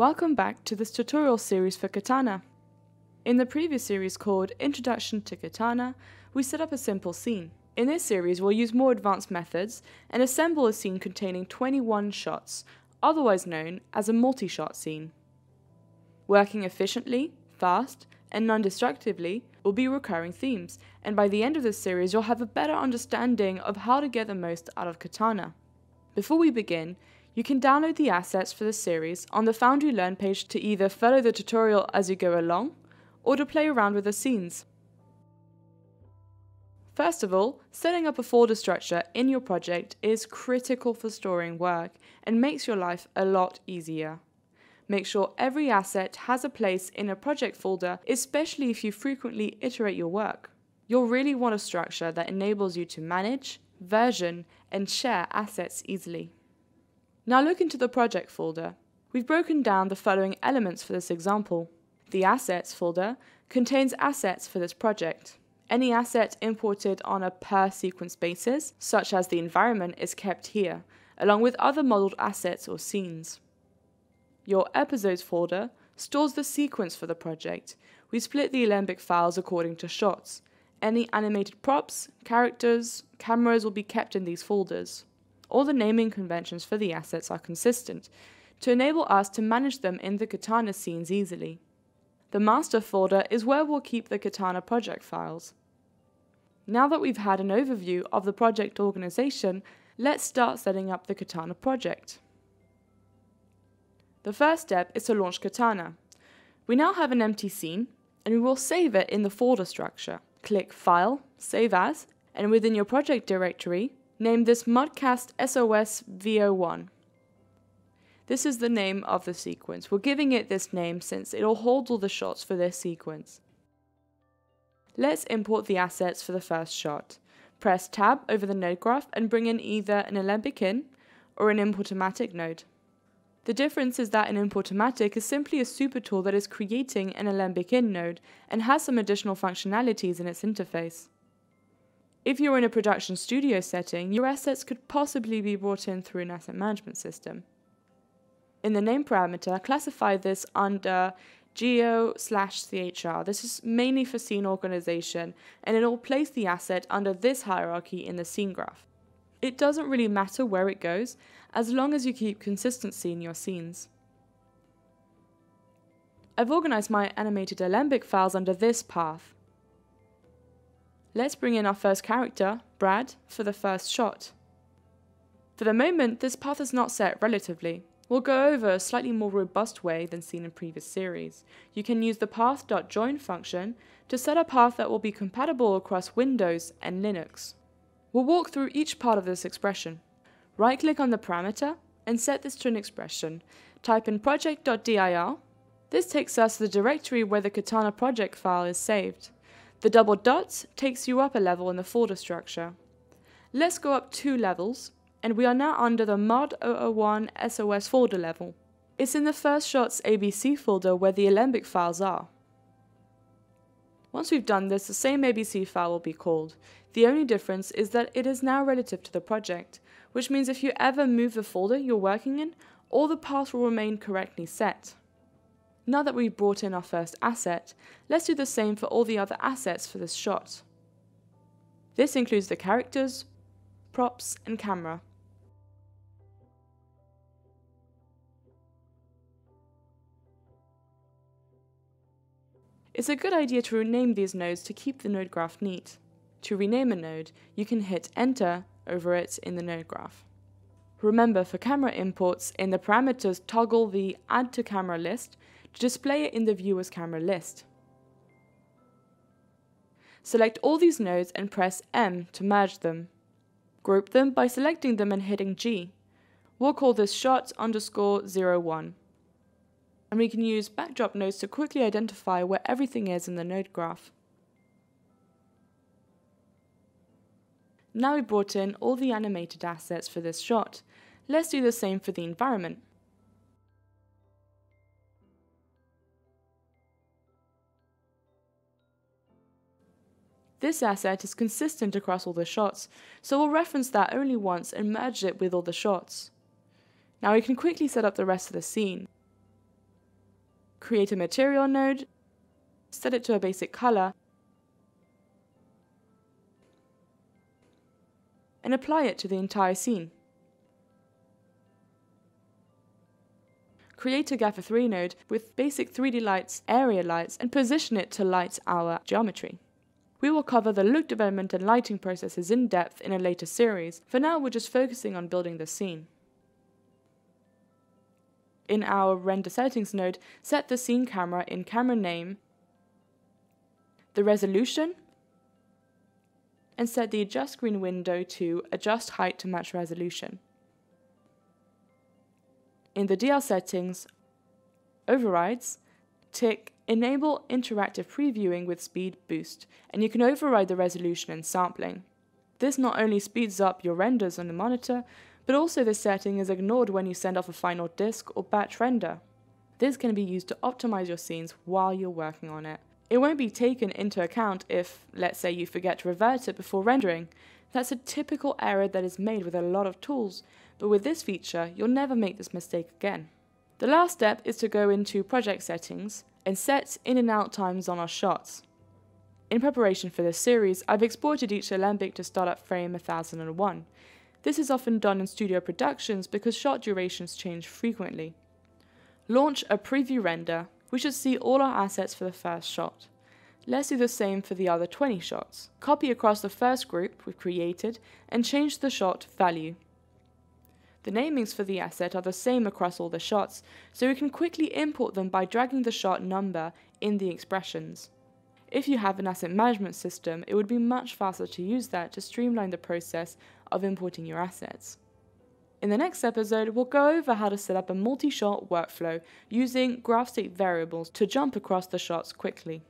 Welcome back to this tutorial series for Katana. In the previous series called Introduction to Katana, we set up a simple scene. In this series, we'll use more advanced methods and assemble a scene containing 21 shots, otherwise known as a multi-shot scene. Working efficiently, fast, and non-destructively will be recurring themes, and by the end of this series you'll have a better understanding of how to get the most out of Katana. Before we begin, you can download the assets for the series on the Foundry Learn page to either follow the tutorial as you go along, or to play around with the scenes. First of all, setting up a folder structure in your project is critical for storing work and makes your life a lot easier. Make sure every asset has a place in a project folder, especially if you frequently iterate your work. You'll really want a structure that enables you to manage, version, and share assets easily. Now look into the project folder. We've broken down the following elements for this example. The Assets folder contains assets for this project. Any asset imported on a per sequence basis, such as the environment, is kept here, along with other modeled assets or scenes. Your Episodes folder stores the sequence for the project. We split the Alembic files according to shots. Any animated props, characters, cameras will be kept in these folders. All the naming conventions for the assets are consistent, to enable us to manage them in the Katana scenes easily. The master folder is where we'll keep the Katana project files. Now that we've had an overview of the project organization, let's start setting up the Katana project. The first step is to launch Katana. We now have an empty scene, and we will save it in the folder structure. Click File, Save As, and within your project directory, name this Modcast SOS VO1. This is the name of the sequence. We're giving it this name since it'll hold all the shots for this sequence. Let's import the assets for the first shot. Press Tab over the node graph and bring in either an Alembic in or an Importomatic node. The difference is that an Importomatic is simply a super tool that is creating an Alembic in node and has some additional functionalities in its interface. If you're in a production studio setting, your assets could possibly be brought in through an asset management system. In the name parameter, classify this under geo slash chr. This is mainly for scene organization, and it will place the asset under this hierarchy in the scene graph. It doesn't really matter where it goes, as long as you keep consistency in your scenes. I've organized my animated Alembic files under this path. Let's bring in our first character, Brad, for the first shot. For the moment, this path is not set relatively. We'll go over a slightly more robust way than seen in previous series. You can use the path.join function to set a path that will be compatible across Windows and Linux. We'll walk through each part of this expression. Right-click on the parameter and set this to an expression. Type in project.dir. This takes us to the directory where the Katana project file is saved. The double dots takes you up a level in the folder structure. Let's go up two levels, and we are now under the mod 001 SOS folder level. It's in the first shots ABC folder where the Alembic files are. Once we've done this, the same ABC file will be called. The only difference is that it is now relative to the project, which means if you ever move the folder you're working in, all the paths will remain correctly set. Now that we've brought in our first asset, let's do the same for all the other assets for this shot. This includes the characters, props, and camera. It's a good idea to rename these nodes to keep the node graph neat. To rename a node, you can hit Enter over it in the node graph. Remember, for camera imports, in the parameters toggle the Add to Camera list to display it in the viewer's camera list. Select all these nodes and press M to merge them. Group them by selecting them and hitting G. We'll call this shot underscore 01. And we can use backdrop nodes to quickly identify where everything is in the node graph. Now we brought in all the animated assets for this shot. Let's do the same for the environment. This asset is consistent across all the shots, so we'll reference that only once and merge it with all the shots. Now we can quickly set up the rest of the scene. create a material node, set it to a basic color, and apply it to the entire scene. Create a Gaffer 3 node with basic 3D lights, area lights, and position it to light our geometry. We will cover the look development and lighting processes in depth in a later series. For now, we're just focusing on building the scene. In our render settings node, set the scene camera in camera name, the resolution, and set the adjust screen window to adjust height to match resolution. In the DL settings, overrides, tick Enable interactive previewing with speed boost, and you can override the resolution and sampling. This not only speeds up your renders on the monitor, but also this setting is ignored when you send off a final disk or batch render. This can be used to optimize your scenes while you're working on it. It won't be taken into account if, let's say, you forget to revert it before rendering. That's a typical error that is made with a lot of tools, but with this feature, you'll never make this mistake again. The last step is to go into project settings and set in and out times on our shots. In preparation for this series, I've exported each Alembic to start at frame 1001. This is often done in studio productions because shot durations change frequently. Launch a preview render. We should see all our assets for the first shot. Let's do the same for the other 20 shots. Copy across the first group we've created and change the shot value. The namings for the asset are the same across all the shots, so we can quickly import them by dragging the shot number in the expressions. If you have an asset management system, it would be much faster to use that to streamline the process of importing your assets. In the next episode, we'll go over how to set up a multi-shot workflow using graph state variables to jump across the shots quickly.